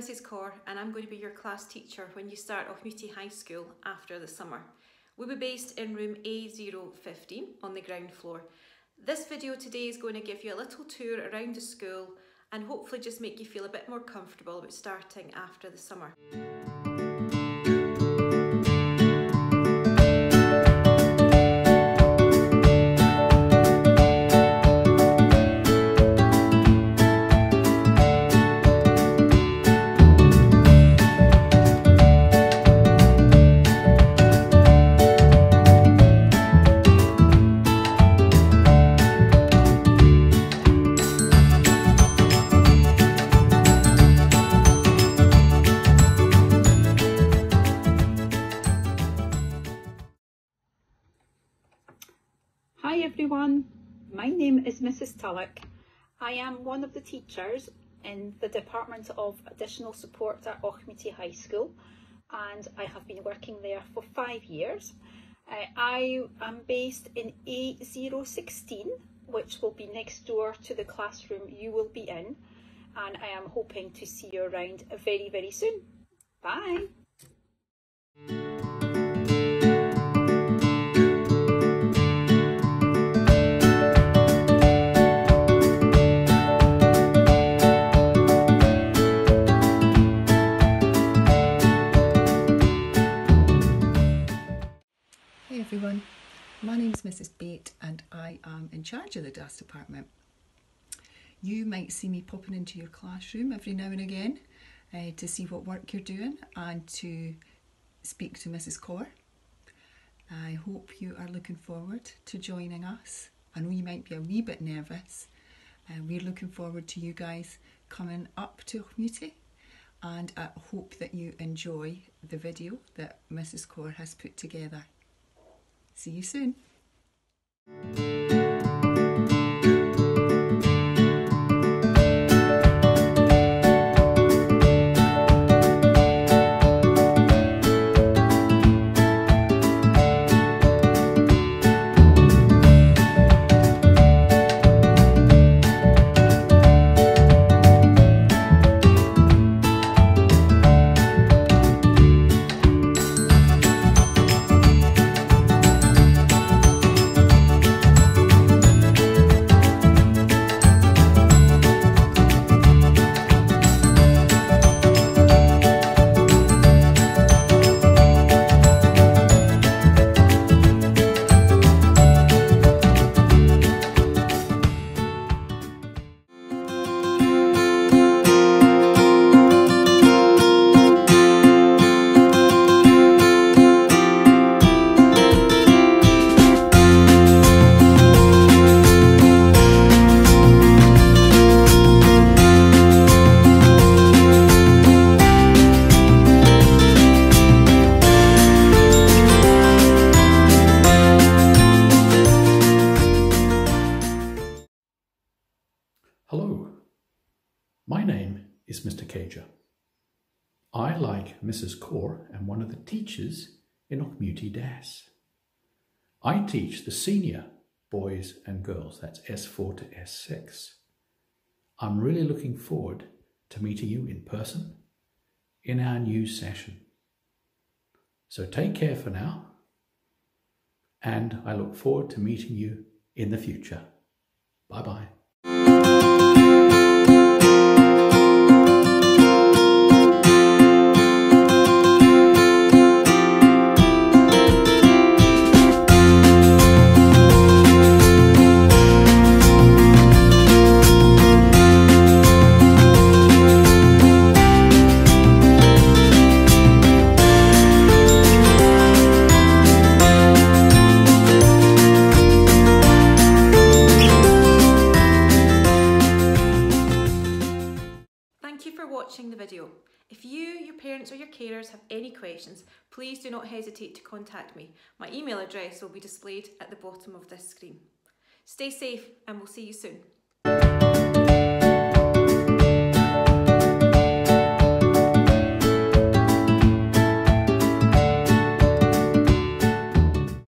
Mrs Core and I'm going to be your class teacher when you start Auchmuty High School after the summer. We'll be based in room A015 on the ground floor. This video today is going to give you a little tour around the school and hopefully just make you feel a bit more comfortable about starting after the summer. Hi everyone, my name is Mrs Tullock. I am one of the teachers in the Department of Additional Support at Auchmuty High School and I have been working there for five years. Uh, I am based in A016 which will be next door to the classroom you will be in and I am hoping to see you around very very soon. Bye! Hey everyone, my name is Mrs. Bate and I am in charge of the DAS department. You might see me popping into your classroom every now and again uh, to see what work you're doing and to speak to Mrs. Core. I hope you are looking forward to joining us. I know you might be a wee bit nervous. Uh, we're looking forward to you guys coming up to Auchmuty and I hope that you enjoy the video that Mrs. Core has put together. See you soon. My name is Mr. Cager. I, like Mrs. Core, am one of the teachers in Auchmuty DAS. I teach the senior boys and girls, that's S4 to S6. I'm really looking forward to meeting you in person in our new session. So take care for now, and I look forward to meeting you in the future. Bye bye. Parents or your carers have any questions, please do not hesitate to contact me. My email address will be displayed at the bottom of this screen. Stay safe and we'll see you soon.